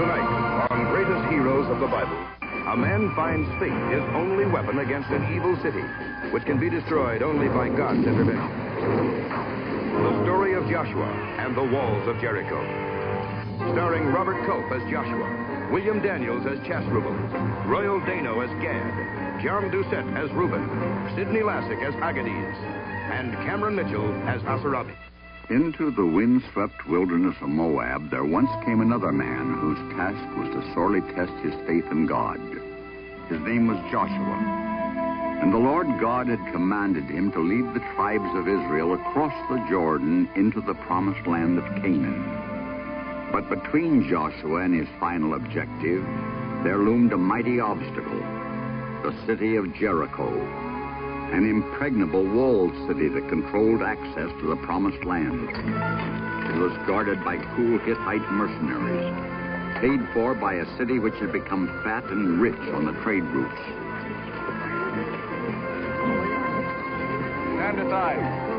Tonight, on Greatest Heroes of the Bible, a man finds faith his only weapon against an evil city, which can be destroyed only by God's intervention. The story of Joshua and the walls of Jericho. Starring Robert Culp as Joshua, William Daniels as Chasrubel, Royal Dano as Gad, John Doucette as Reuben, Sidney Lassick as Agades, and Cameron Mitchell as Asarabi. Into the windswept wilderness of Moab there once came another man whose task was to sorely test his faith in God. His name was Joshua. And the Lord God had commanded him to lead the tribes of Israel across the Jordan into the promised land of Canaan. But between Joshua and his final objective, there loomed a mighty obstacle the city of Jericho, an impregnable walled city that controlled access to the promised land. It was guarded by cool Hittite mercenaries, paid for by a city which had become fat and rich on the trade routes. Stand aside.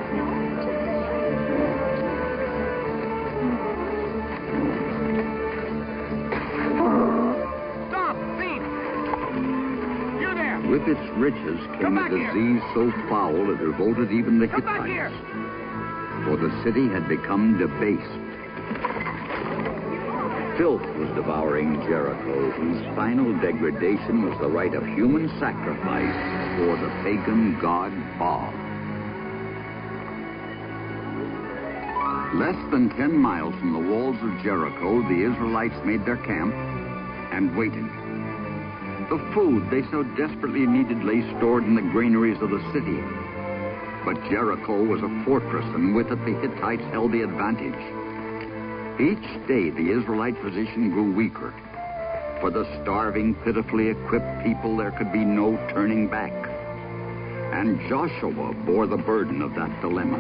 With its riches came a back here. disease so foul it revolted even the Come! Hittites. For the city had become debased. Filth was devouring Jericho, whose final degradation was the rite of human sacrifice for the pagan god Baal. Less than ten miles from the walls of Jericho, the Israelites made their camp and waited. The food they so desperately needed lay stored in the granaries of the city. But Jericho was a fortress, and with it the Hittites held the advantage. Each day the Israelite position grew weaker. For the starving, pitifully equipped people, there could be no turning back. And Joshua bore the burden of that dilemma.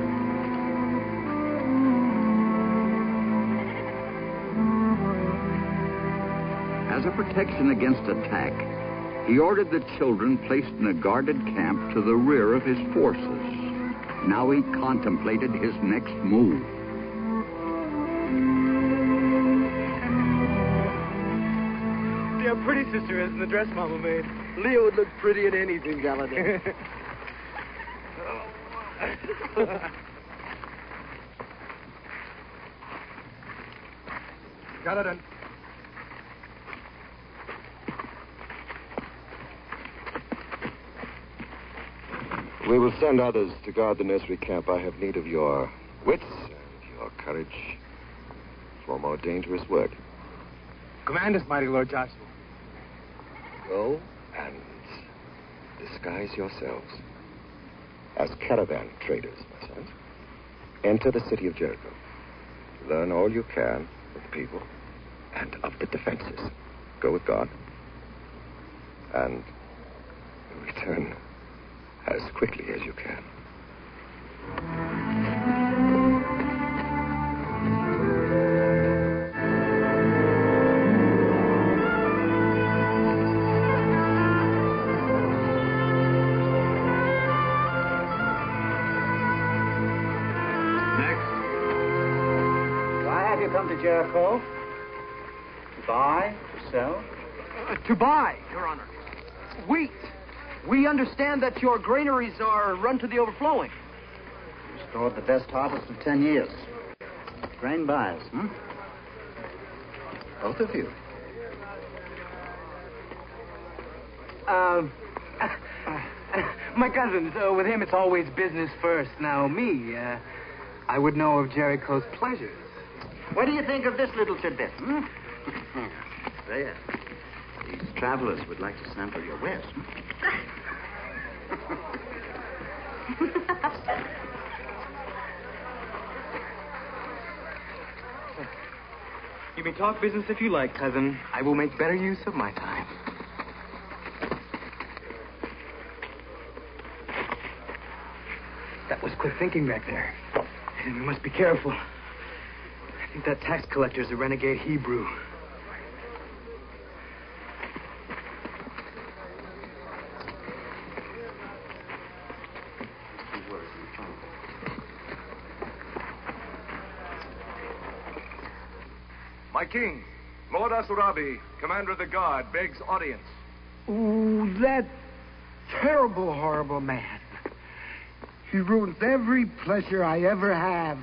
As a protection against attack, he ordered the children placed in a guarded camp to the rear of his forces. Now he contemplated his next move. See how pretty sister is in the dress Mama made. Leo would look pretty in anything, Galladay. Gallatin. We will send others to guard the nursery camp. I have need of your wits and your courage for more dangerous work. Command us, mighty Lord Joshua. Go and disguise yourselves as caravan traders, my sons. Enter the city of Jericho. Learn all you can of the people and of the defenses. Go with God. And return as quickly as you can. Next. Why have you come to Jericho? To buy, to sell? Uh, to buy, Your Honor. Wheat. We understand that your granaries are run to the overflowing. You stored the best harvest in ten years. Grain buyers, hmm? Both of you. Uh, my cousins, so with him it's always business first. Now, me, uh, I would know of Jericho's pleasures. What do you think of this little tidbit, hmm? there. These travelers would like to sample your wares. You may talk business if you like, cousin. I will make better use of my time. That was quick thinking back there. And we must be careful. I think that tax collector's a renegade Hebrew. My king, Lord Asurabi, commander of the guard, begs audience. Ooh, that terrible, horrible man. He ruins every pleasure I ever have.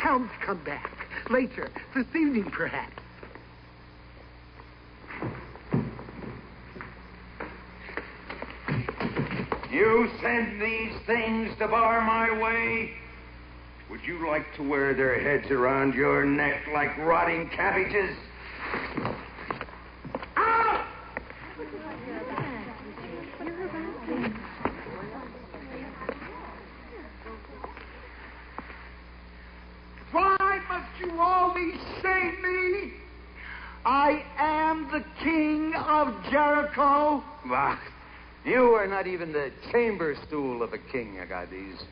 Tell him to come back. Later, this evening, perhaps. You send these things to bar my way? Would you like to wear their heads around your neck like rotting cabbages? Why must you always shame me? I am the king of Jericho. Bah, you are not even the chamber stool of a king, Agades.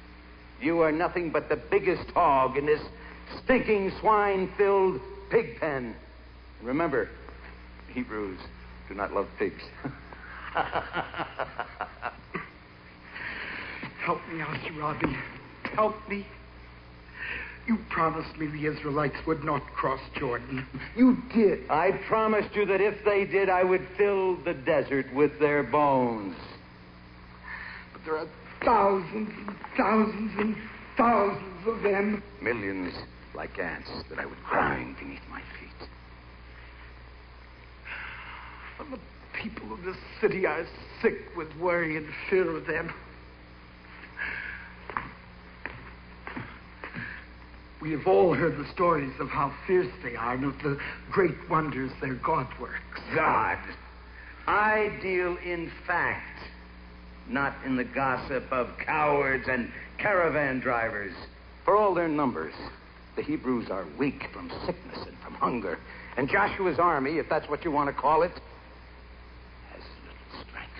You are nothing but the biggest hog in this stinking swine-filled pig pen. And remember, Hebrews do not love pigs. Help me, Ashirabi. Help me. You promised me the Israelites would not cross Jordan. You did. I promised you that if they did, I would fill the desert with their bones. But there are thousands and thousands and thousands of them. Millions like ants that I would grind beneath my feet. And the people of this city are sick with worry and fear of them. We have all heard the stories of how fierce they are and of the great wonders their God works. God. I deal in fact, not in the gossip of cowards and caravan drivers. For all their numbers, the Hebrews are weak from sickness and from hunger. And Joshua's army, if that's what you want to call it, has little strength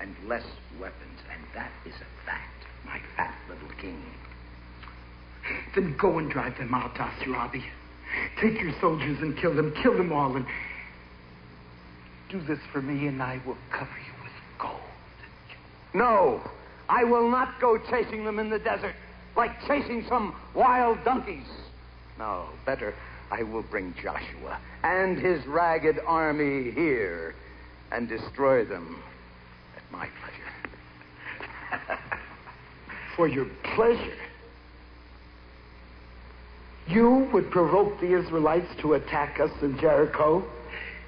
and less weapons. And that is a fact, my fat little king. Then go and drive them out, Asurabi. Take your soldiers and kill them. Kill them all and do this for me, and I will cover you. No, I will not go chasing them in the desert like chasing some wild donkeys. No, better, I will bring Joshua and his ragged army here and destroy them at my pleasure. For your pleasure. You would provoke the Israelites to attack us in Jericho?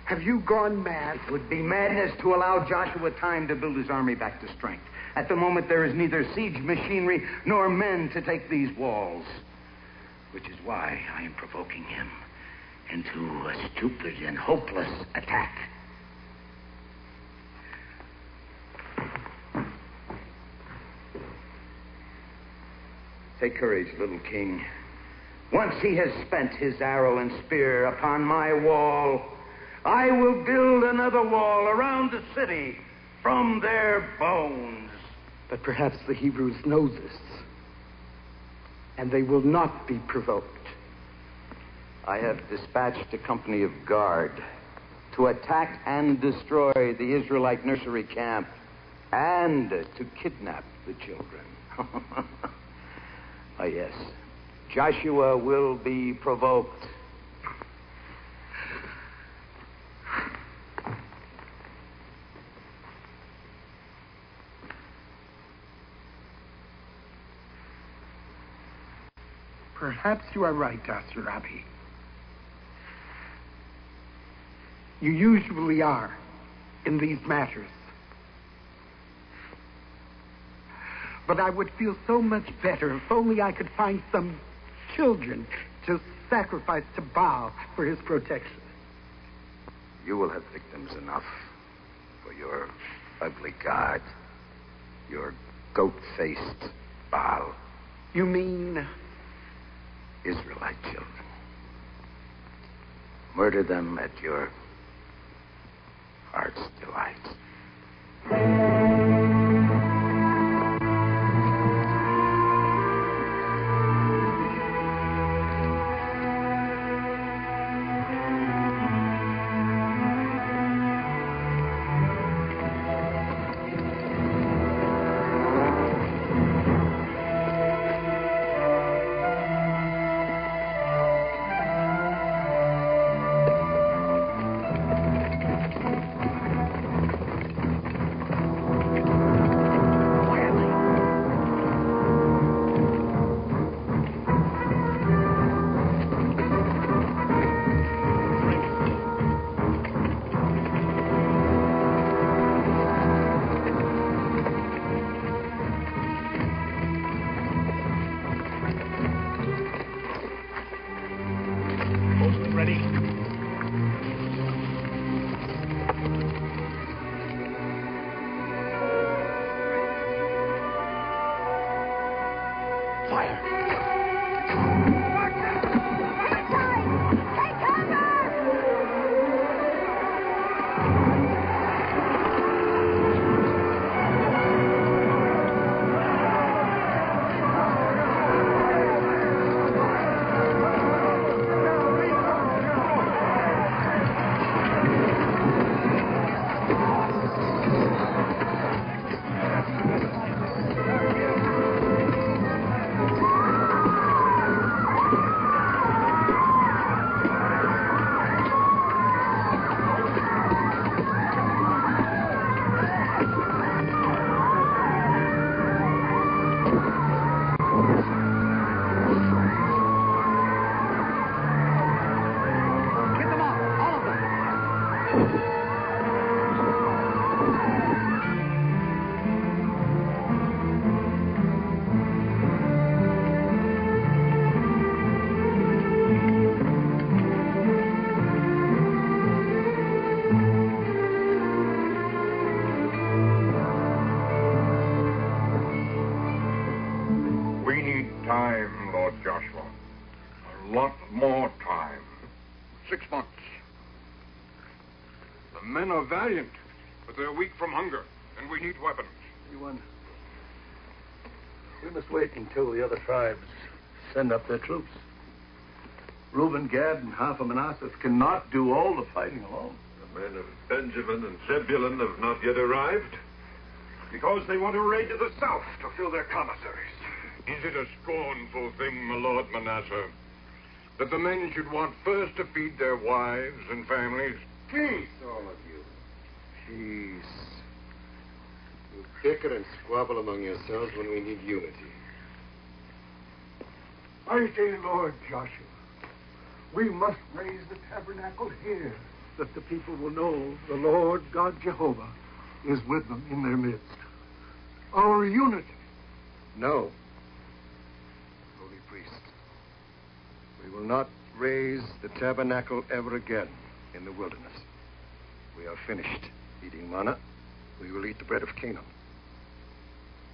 Have you gone mad? It would be madness to allow Joshua time to build his army back to strength. At the moment, there is neither siege machinery nor men to take these walls. Which is why I am provoking him into a stupid and hopeless attack. Take courage, little king. Once he has spent his arrow and spear upon my wall, I will build another wall around the city from their bones. But perhaps the Hebrews know this, and they will not be provoked. I have dispatched a company of guard to attack and destroy the Israelite nursery camp and to kidnap the children. oh, yes. Joshua will be provoked. Perhaps you are right, Asurabi. You usually are in these matters. But I would feel so much better if only I could find some children to sacrifice to Baal for his protection. You will have victims enough for your ugly god, your goat faced Baal. You mean Israelite children. Murder them at your heart's delight. Send up their troops. Reuben, Gad, and half of Manasseh cannot do all the fighting alone. The men of Benjamin and Zebulun have not yet arrived because they want to raid to the south to fill their commissaries. Is it a scornful thing, my lord Manasseh, that the men should want first to feed their wives and families? Peace, all of you. Peace. You bicker and squabble among yourselves when we need unity. Mighty Lord Joshua, we must raise the tabernacle here, that the people will know the Lord God Jehovah is with them in their midst. Our unity. No. Holy priest, we will not raise the tabernacle ever again in the wilderness. We are finished eating manna. We will eat the bread of Canaan.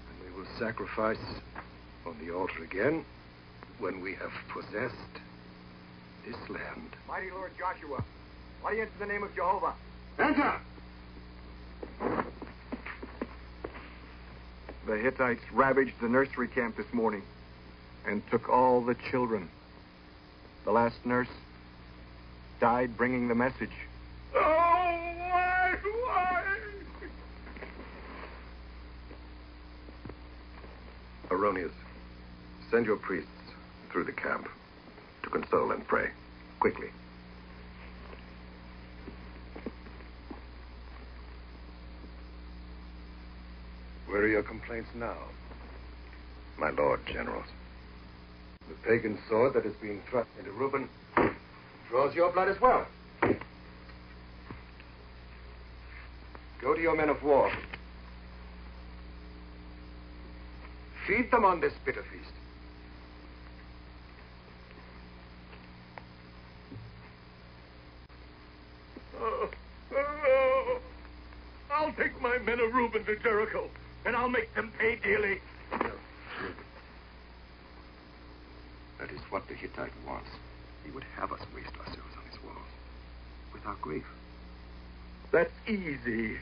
And we will sacrifice on the altar again when we have possessed this land. Mighty Lord Joshua, why do you enter the name of Jehovah. Enter! The Hittites ravaged the nursery camp this morning and took all the children. The last nurse died bringing the message. Oh, why? Why? Aronius, send your priests through the camp to console and pray. Quickly. Where are your complaints now, my lord generals? The pagan sword that is being thrust into Reuben draws your blood as well. Go to your men of war. Feed them on this bitter feast. Oh, oh, I'll take my men of Reuben to Jericho, and I'll make them pay dearly. That is what the Hittite wants. He would have us waste ourselves on his walls without grief. That's easy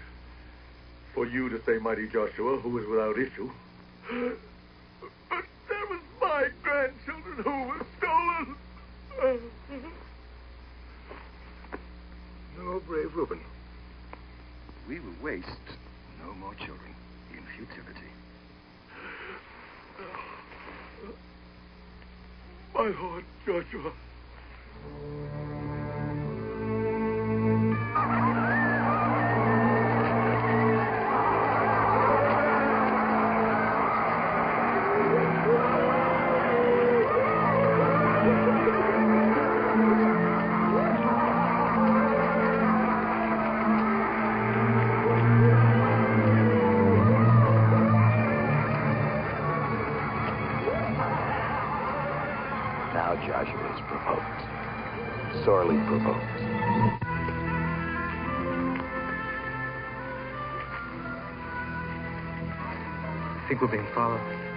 for you to say, mighty Joshua, who is without issue. But there was my grandchildren who were stolen. No, brave Reuben. We will waste no more children in futility. My lord Joshua. I think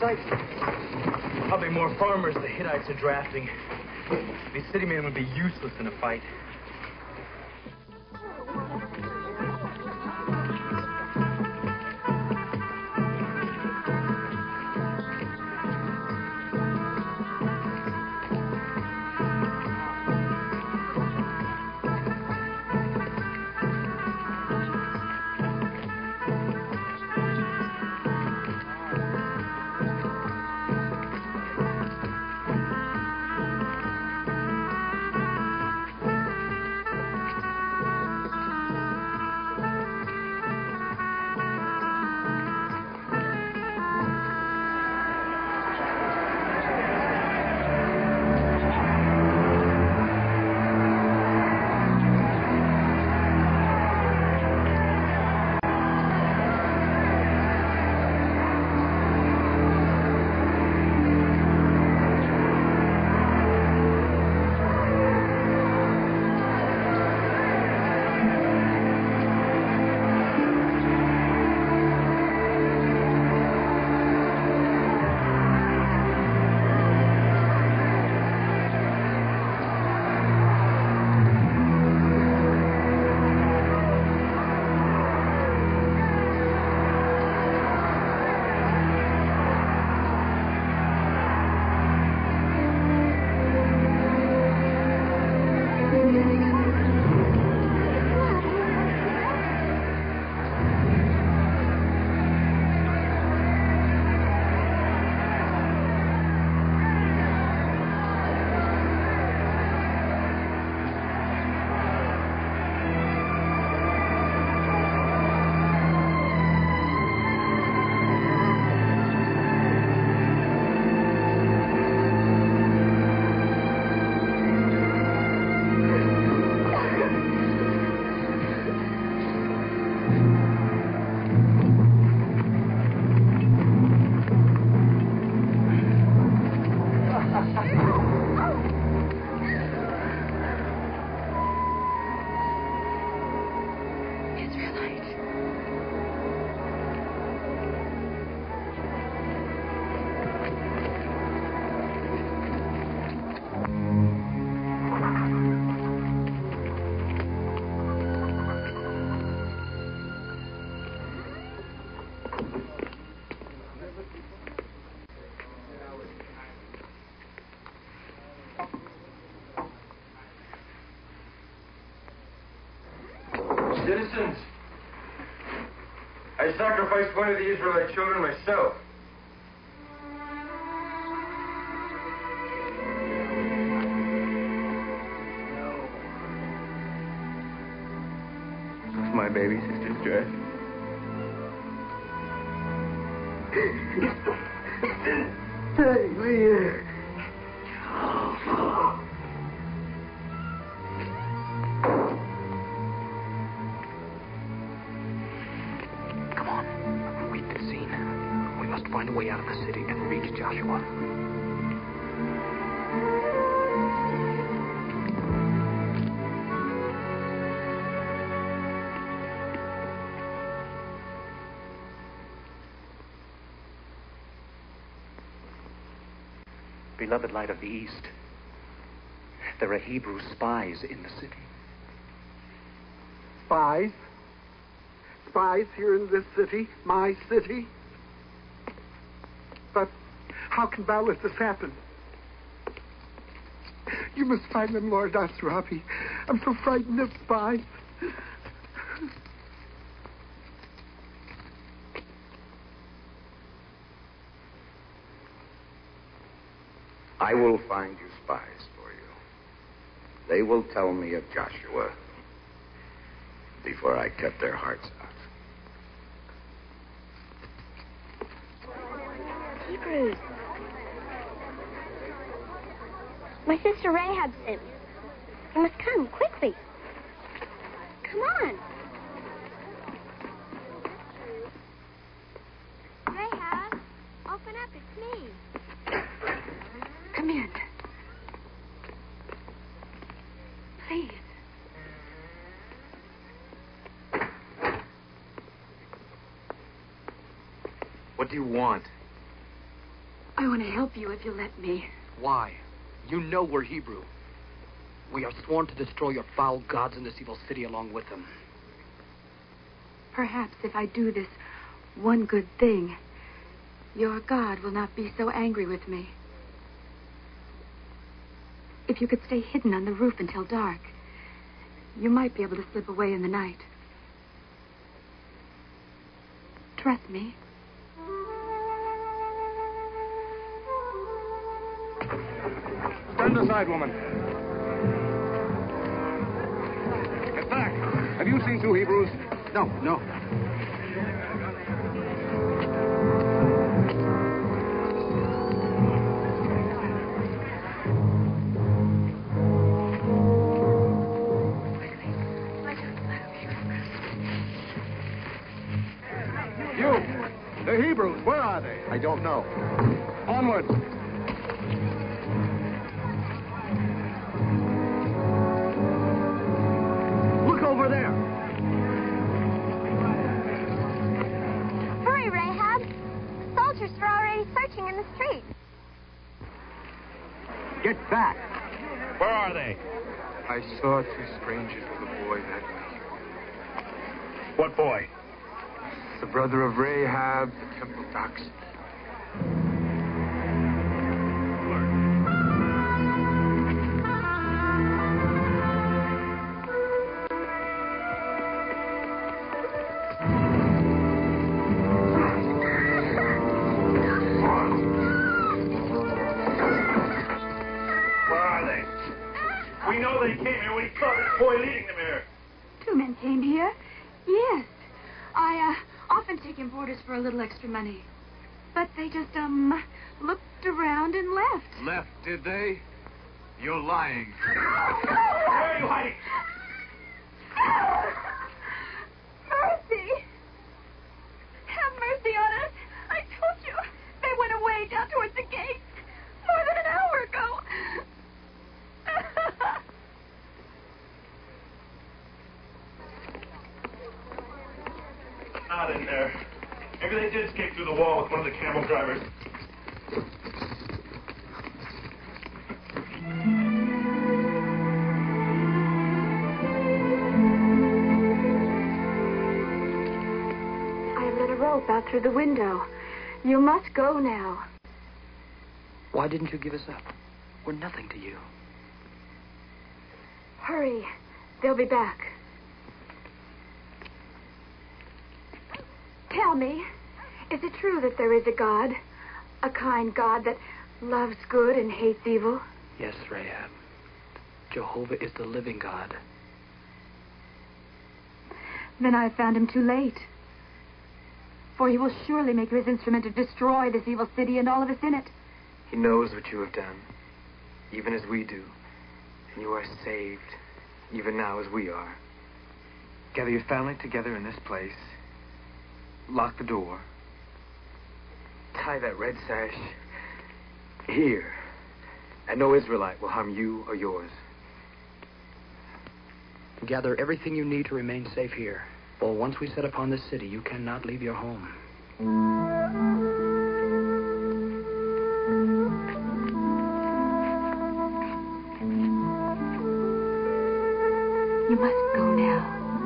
Excitement? Probably more farmers the Hittites are drafting. These city men would be useless in a fight. Sacrificed one of the Israelite children myself. Beloved light of the East, there are Hebrew spies in the city. Spies? Spies here in this city, my city? But how can thou let this happen? You must find them, Lord Asrabi. I'm so frightened of spies. I will find you spies for you. They will tell me of Joshua before I cut their hearts out. Hebrews. My sister Rahab sent me. You must come quickly. Come on. Rahab, open up. It's me. Come in. Please. What do you want? I want to help you if you let me. Why? You know we're Hebrew. We are sworn to destroy your foul gods in this evil city along with them. Perhaps if I do this one good thing, your God will not be so angry with me. If you could stay hidden on the roof until dark, you might be able to slip away in the night. Trust me. Stand aside, woman. Get back. Have you seen two Hebrews? No, no. Hebrews, are they? I don't know. Onward. Look over there. Hurry, Rahab. Soldiers are already searching in the street. Get back. Where are they? I saw two strangers with a boy that night. What boy? The brother of Rahab, the temple doxy. Little extra money. But they just, um, looked around and left. Left, did they? You're lying. Where are you hiding? Mercy! Have mercy on us. I told you. They went away down towards the gate more than an hour ago. Not in there. Maybe they did escape through the wall with one of the camel drivers. I have let a rope out through the window. You must go now. Why didn't you give us up? We're nothing to you. Hurry. They'll be back. Tell me, is it true that there is a God? A kind God that loves good and hates evil? Yes, Rahab. Jehovah is the living God. Then I have found him too late. For he will surely make his instrument to destroy this evil city and all of us in it. He knows what you have done, even as we do. And you are saved, even now as we are. Gather your family together in this place. Lock the door. Tie that red sash here. And no Israelite will harm you or yours. Gather everything you need to remain safe here. For once we set upon this city, you cannot leave your home. You must go now.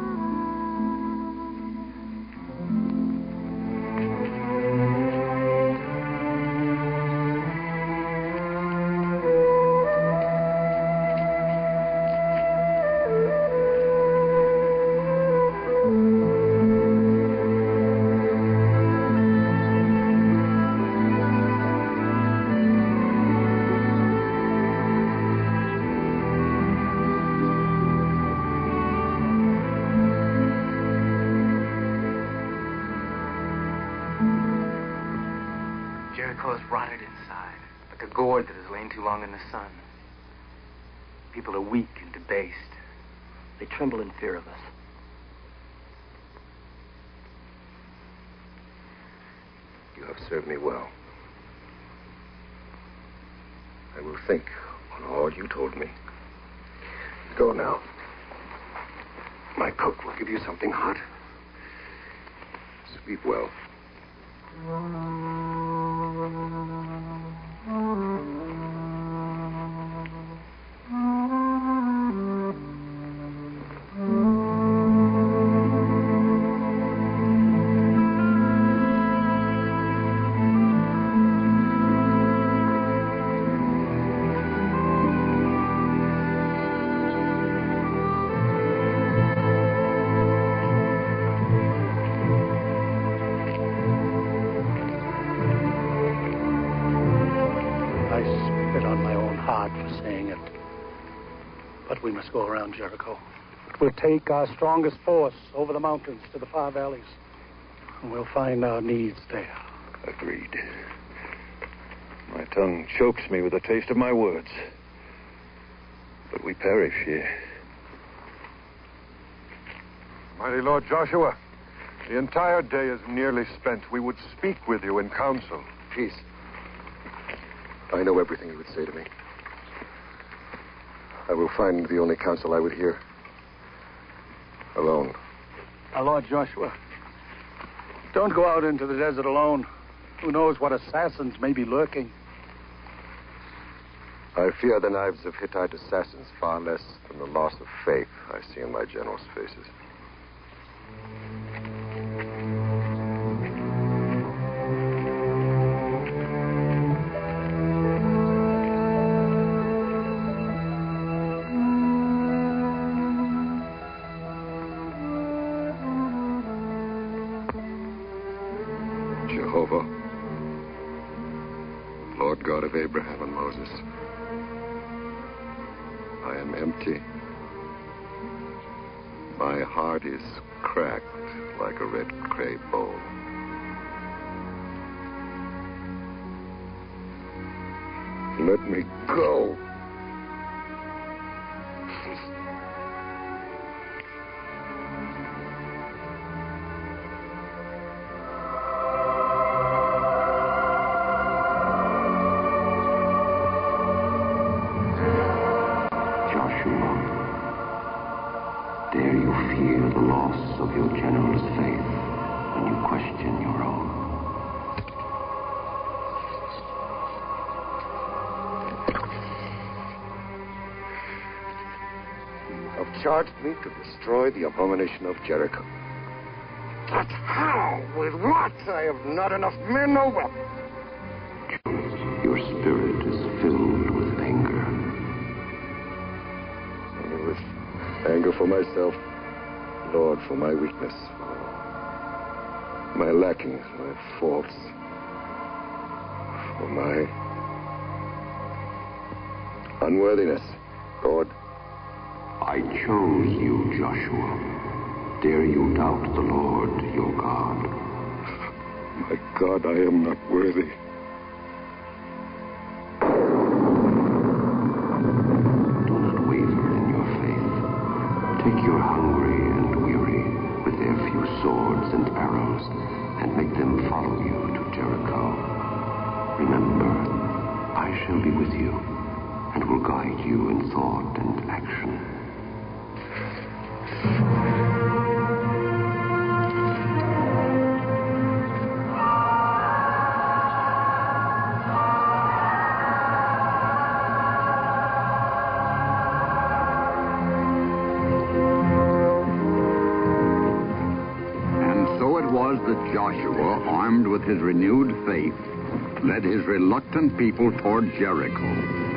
Long in the sun. People are weak and debased. They tremble in fear of us. You have served me well. I will think on all you told me. Go now. My cook will give you something hot. Sleep well. Take our strongest force over the mountains to the far valleys. And we'll find our needs there. Agreed. My tongue chokes me with the taste of my words. But we perish here. Mighty Lord Joshua, the entire day is nearly spent. We would speak with you in council. Peace. I know everything you would say to me. I will find the only counsel I would hear. Alone. Our Lord Joshua, don't go out into the desert alone. Who knows what assassins may be lurking? I fear the knives of Hittite assassins far less than the loss of faith I see in my generals' faces. You charged me to destroy the abomination of Jericho. But how? With what? I have not enough men or weapons. Your spirit is filled with anger. Only with anger for myself, Lord, for my weakness. my lackings, my faults, for my unworthiness, Lord. I chose you, Joshua. Dare you doubt the Lord your God? My God, I am not worthy. Do not waver in your faith. Take your hungry and weary with their few swords and arrows and make them follow you to Jericho. Remember, I shall be with you and will guide you in thought and action. Jericho.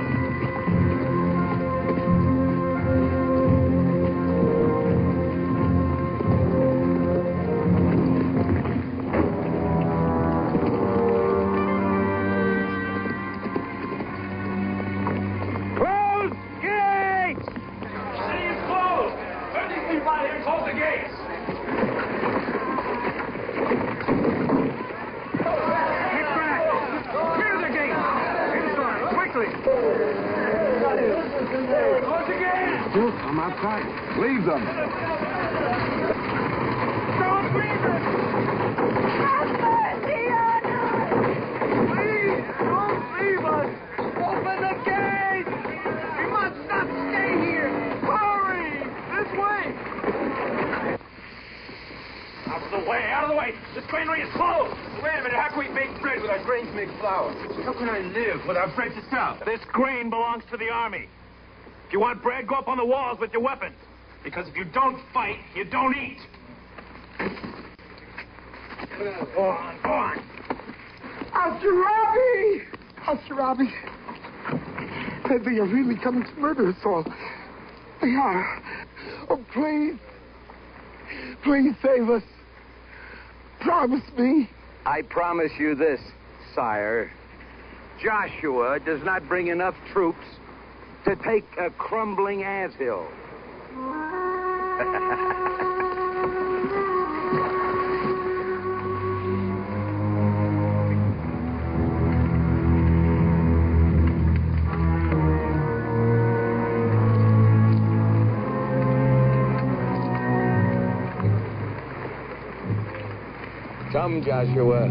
The gates! Still come outside. Leave them. Don't leave us! Have mercy on! Please, don't leave us! Open the gate! We must not stay here! Hurry! This way! Out of the way, out of the way! This granary is closed! Wait a minute, how can we make bread without grain to make flour? How can I live without bread to sell? This grain belongs to the army. If you want bread, go up on the walls with your weapons. Because if you don't fight, you don't eat. Go on, go on. Al-Jarabi! Al-Jarabi! They, they are really coming to murder us all. They are. Oh, please. Please save us. Promise me. I promise you this, sire. Joshua does not bring enough troops to take a crumbling anthill. Come, Joshua.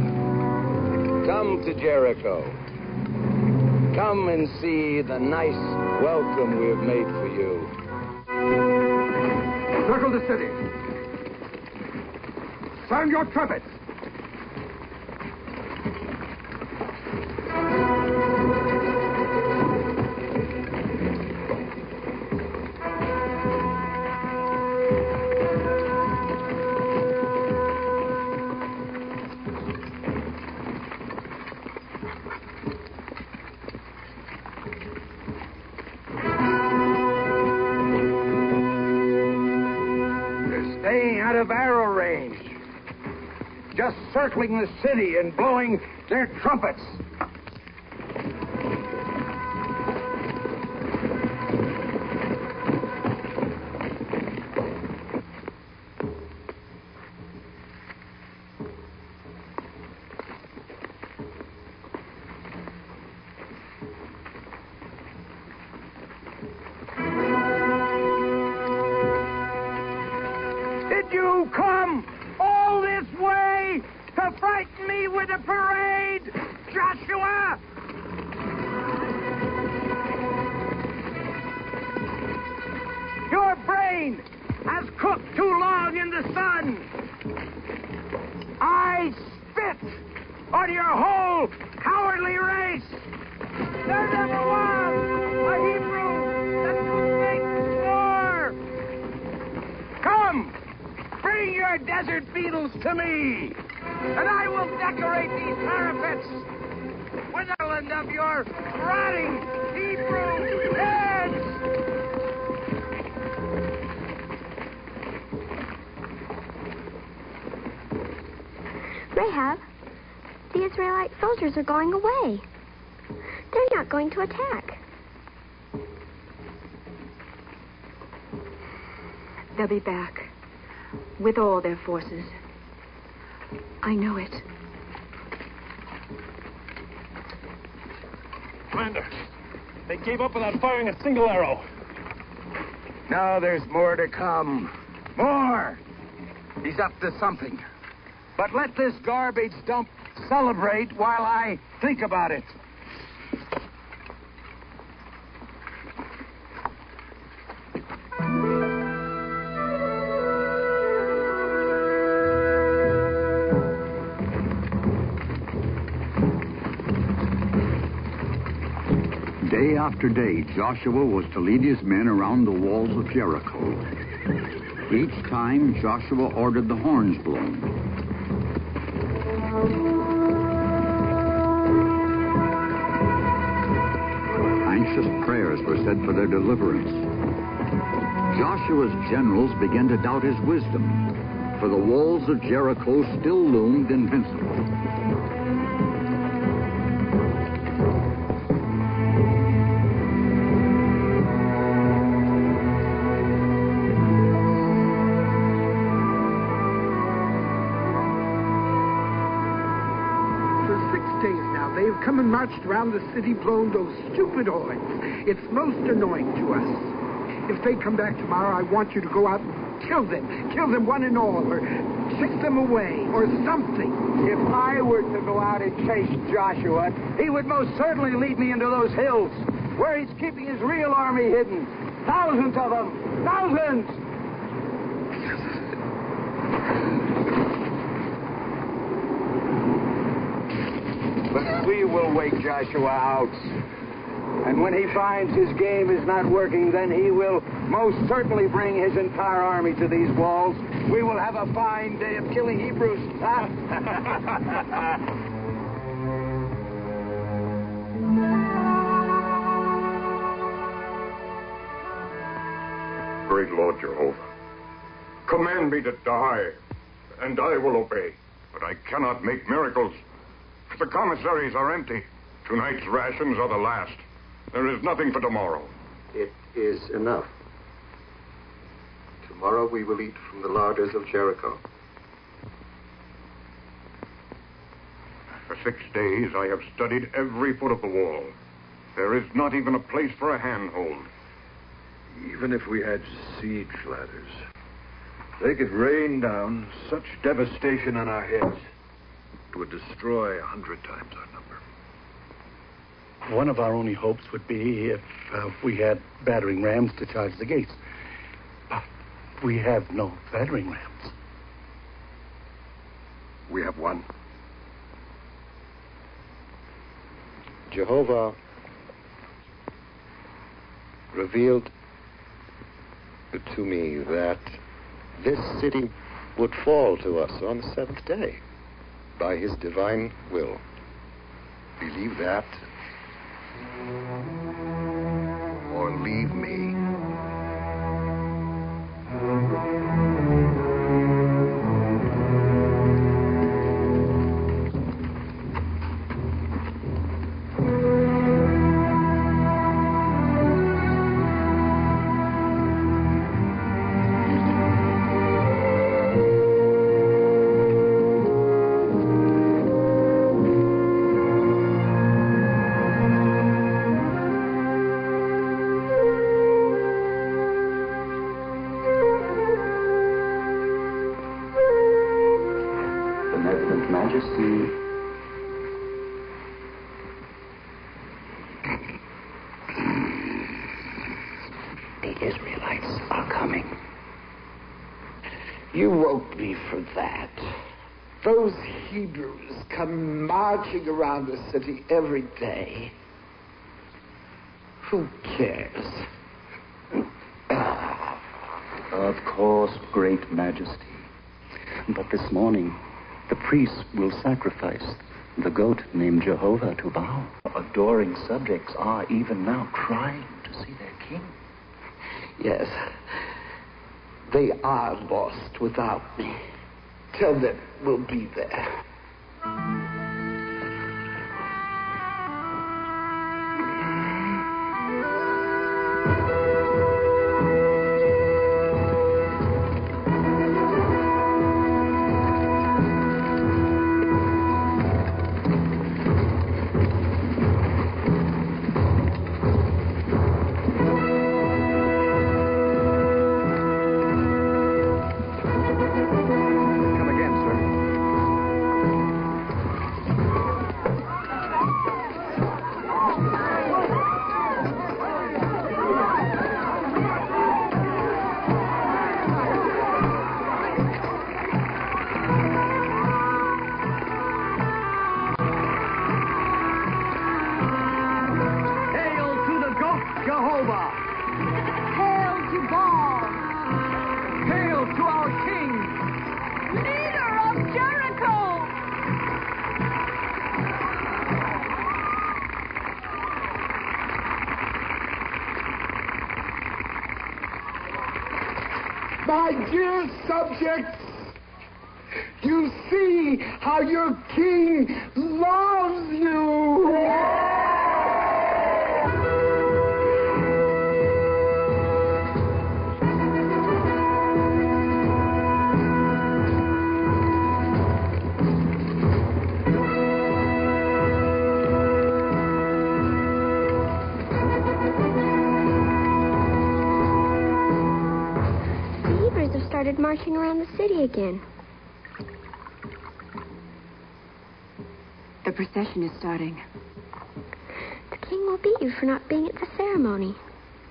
Come to Jericho. Come and see the nice welcome we have made for you. Circle the city. Sound your trumpets. Circling the city and blowing their trumpets. With all their forces. I know it. Commander, they gave up without firing a single arrow. Now there's more to come. More! He's up to something. But let this garbage dump celebrate while I think about it. After day, Joshua was to lead his men around the walls of Jericho. Each time, Joshua ordered the horns blown. Anxious prayers were said for their deliverance. Joshua's generals began to doubt his wisdom, for the walls of Jericho still loomed invincible. Marched around the city blowing those stupid horns. It's most annoying to us. If they come back tomorrow, I want you to go out and kill them. Kill them one and all, or chase them away, or something. If I were to go out and chase Joshua, he would most certainly lead me into those hills where he's keeping his real army hidden. Thousands of them. Thousands! But we will wake Joshua out. And when he finds his game is not working, then he will most certainly bring his entire army to these walls. We will have a fine day of killing Hebrews. Great Lord Jehovah, command me to die, and I will obey. But I cannot make miracles. The commissaries are empty. Tonight's rations are the last. There is nothing for tomorrow. It is enough. Tomorrow we will eat from the larders of Jericho. For six days I have studied every foot of the wall. There is not even a place for a handhold. Even if we had siege ladders, they could rain down such devastation on our heads. It would destroy a hundred times our number. One of our only hopes would be if uh, we had battering rams to charge the gates. But we have no battering rams. We have one. Jehovah revealed to me that this city would fall to us on the seventh day by his divine will. Believe that Or leave me. Hebrews come marching around the city every day. Who cares? of course, Great Majesty. But this morning, the priests will sacrifice the goat named Jehovah to Baal. Adoring subjects are even now crying to see their king. Yes. They are lost without me. Tell them we'll be there. Again. The procession is starting. The king will beat you for not being at the ceremony.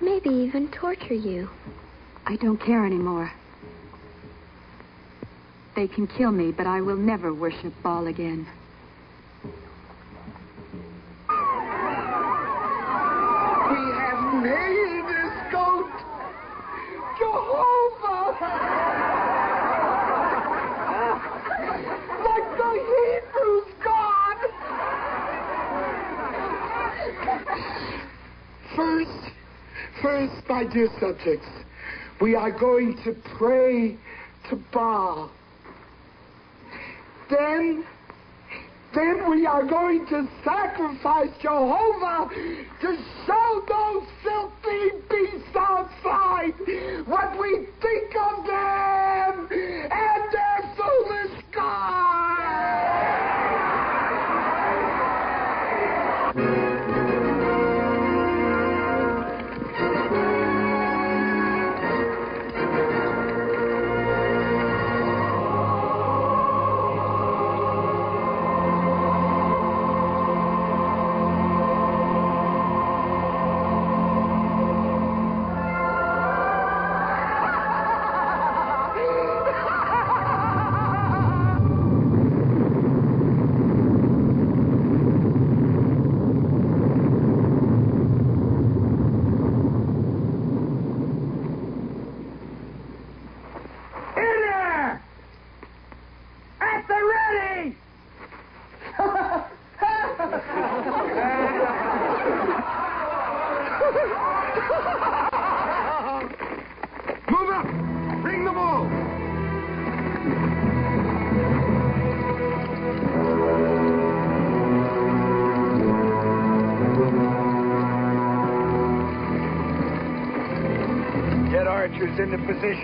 Maybe even torture you. I don't care anymore. They can kill me, but I will never worship Baal again. We have made this goat Jehovah. like the Hebrews' God. First, first, my dear subjects, we are going to pray to Baal. Then, then we are going to sacrifice Jehovah to show those filthy beasts outside what we think of them and their foolish In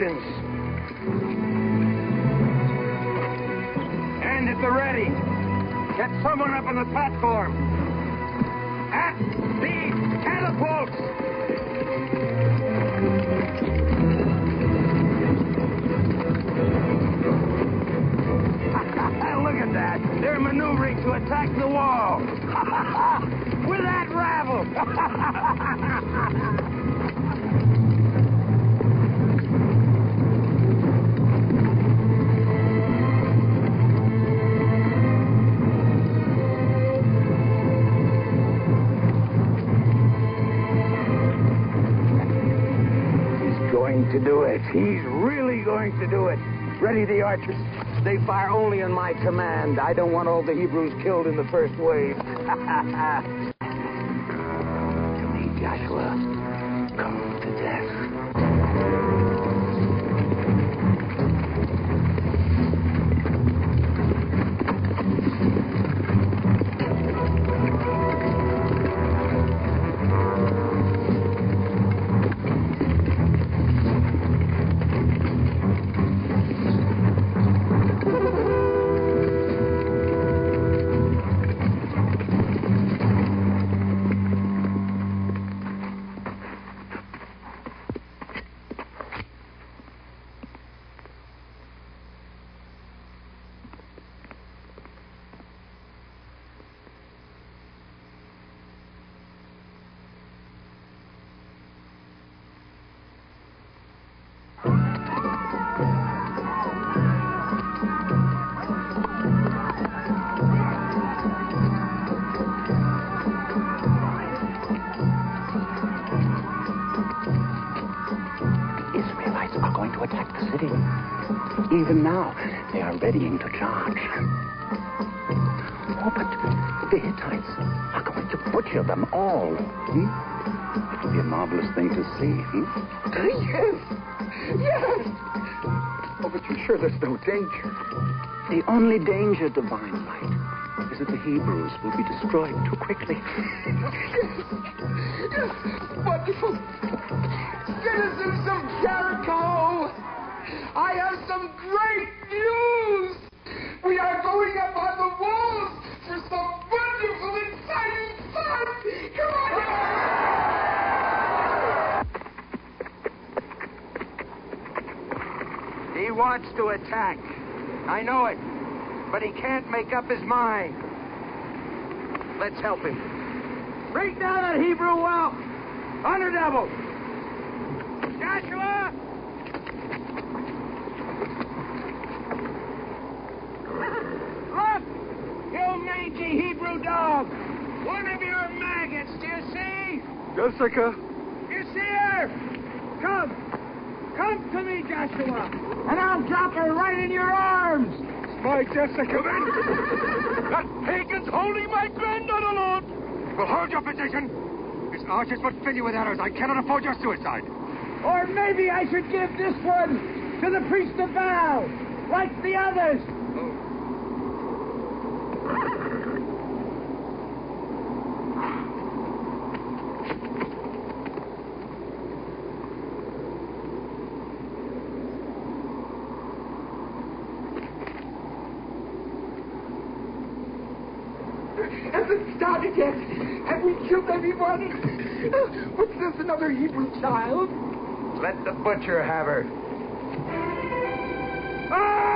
positions. And at the ready. Get someone up on the platform. At the catapults! Look at that. They're maneuvering to attack the wall. With that rabble. going to do it. He's really going to do it. Ready the archers. They fire only on my command. I don't want all the Hebrews killed in the first wave. to me, Joshua. Even now, they are readying to charge. Oh, but the Hittites are going to butcher them all. Hmm? It will be a marvelous thing to see. Hmm? Yes! Yes! Oh, but you're sure there's no danger? The only danger, Divine Light, is that the Hebrews will be destroyed too quickly. Yes! Wonderful! Citizens of Jericho! I have some great news! We are going up on the walls for some wonderful, exciting fun! Come on! He wants to attack. I know it. But he can't make up his mind. Let's help him. Break down that Hebrew well. Under double. Joshua! Look! You mangy Hebrew dog! One of your maggots, do you see? Jessica. You see her? Come. Come to me, Joshua. And I'll drop her right in your arms. My Jessica. That pagan's holding my granddaughter, Lord. Well, hold your position. His archers would fill you with arrows. I cannot afford your suicide. Or maybe I should give this one to the priest of Baal, like the others. Has it started yet? Have we killed anyone? What's this, another Hebrew child? Let the butcher have her. Ah!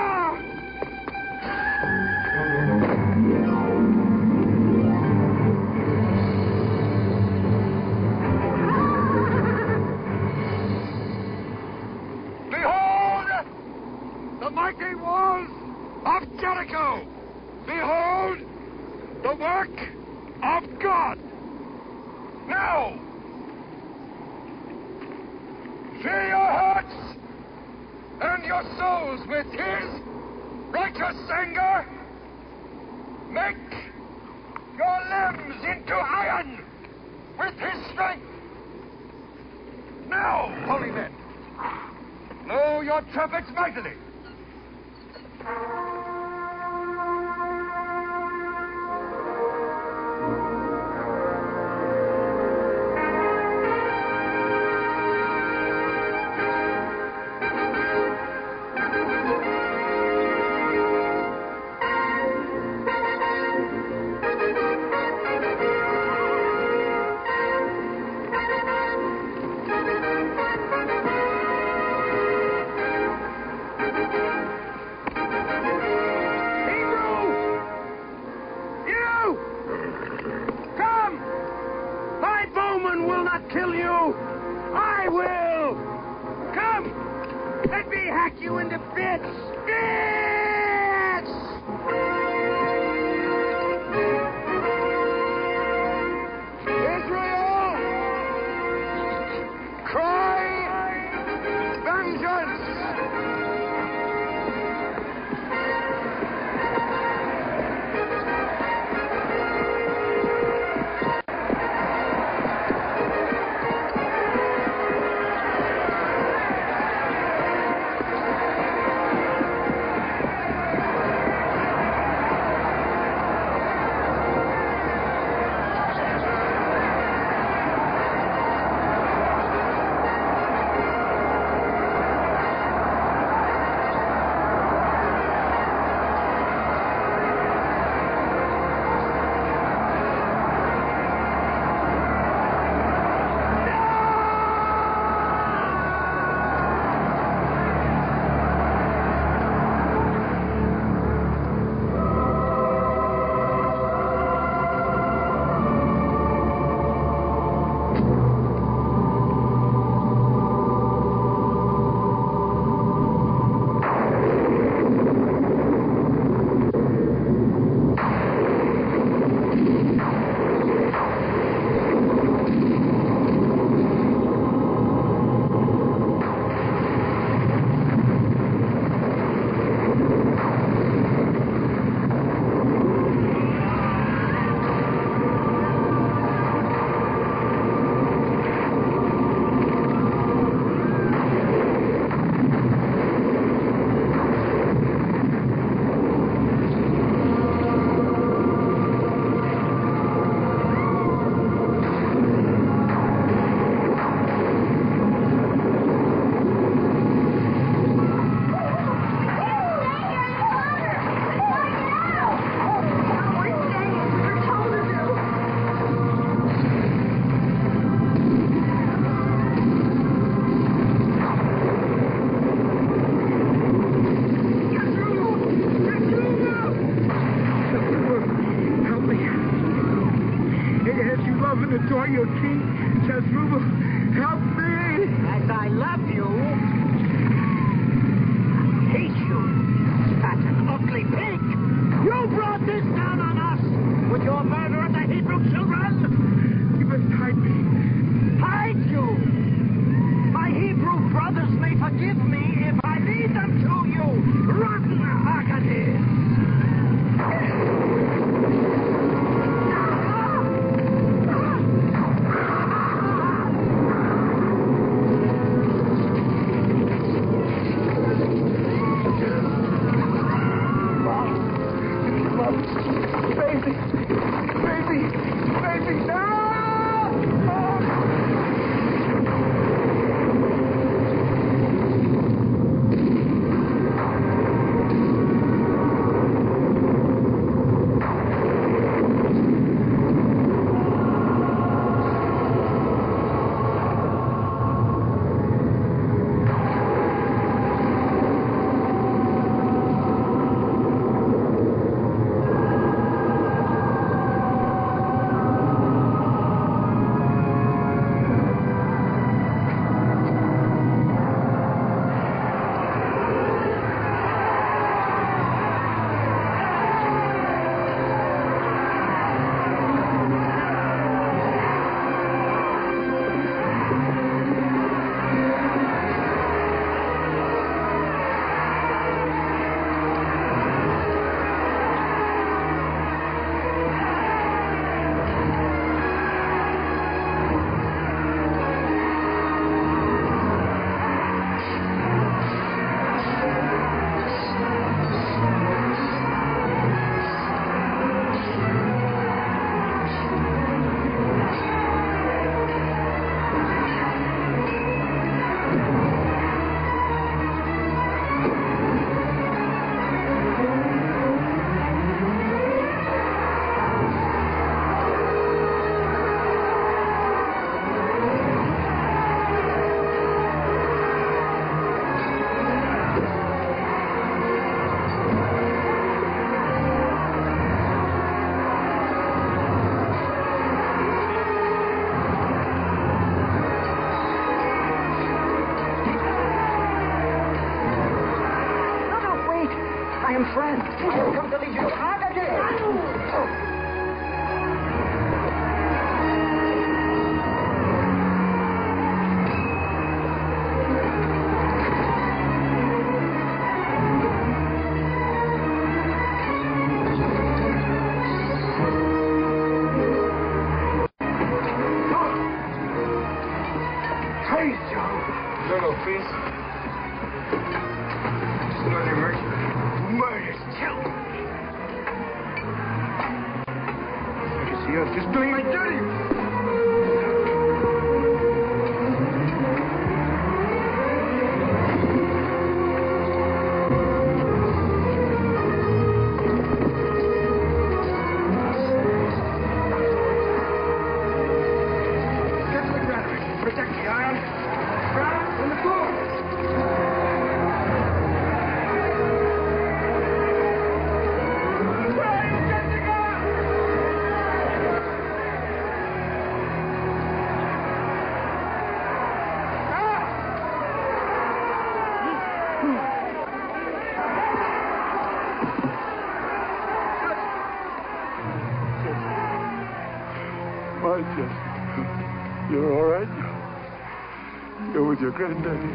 granddaddy.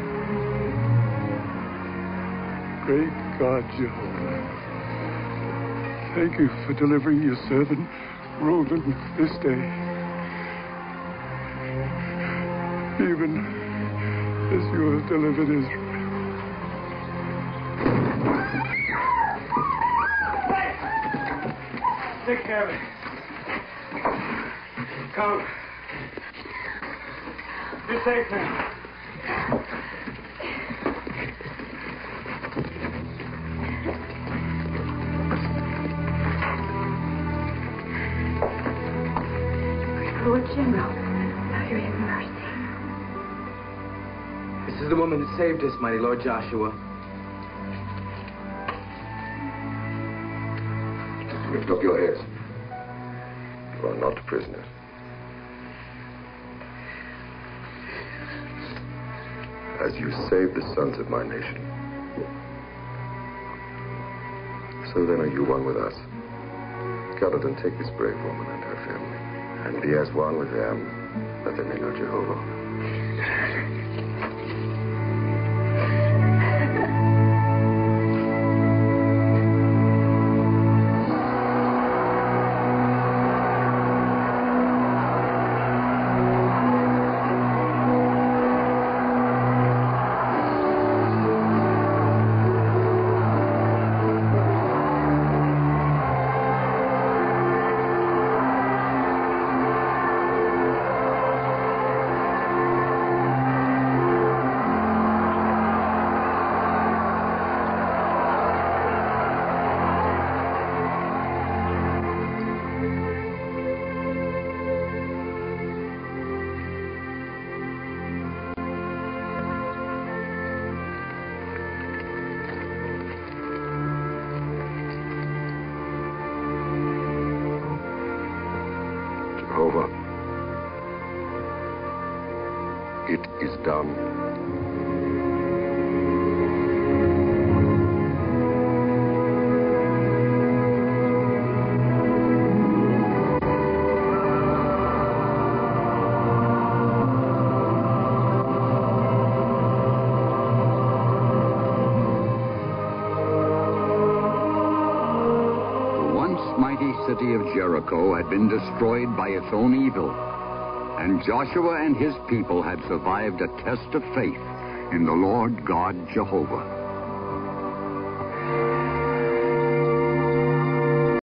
Great God, Jehovah. Thank you for delivering your servant, Reuben, this day. Even as you have delivered Israel. Take care of it. Come. be safe now. saved us, mighty Lord Joshua. Lift up your heads. You are not prisoners. As you saved the sons of my nation, so then are you one with us. Gather and take this brave woman and her family, and be as one with them that they may know Jehovah. own evil. And Joshua and his people had survived a test of faith in the Lord God Jehovah.